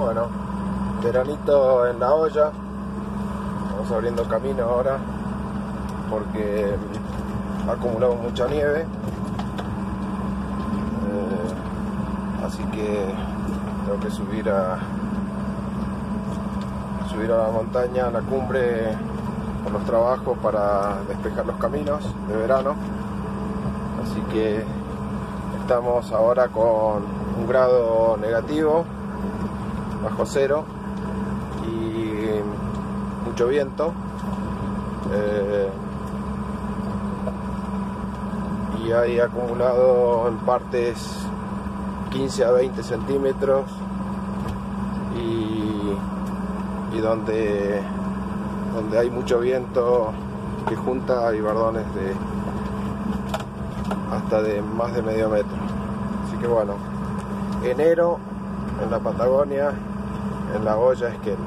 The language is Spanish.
Bueno, veranito en la olla. Vamos abriendo camino ahora porque ha acumulado mucha nieve. Eh, así que tengo que subir a subir a la montaña, a la cumbre con los trabajos para despejar los caminos de verano. Así que estamos ahora con un grado negativo, bajo cero y mucho viento. Eh, y hay acumulado en partes 15 a 20 centímetros y, y donde, donde hay mucho viento que junta hay bardones de hasta de más de medio metro así que bueno enero en la Patagonia en la olla Esquel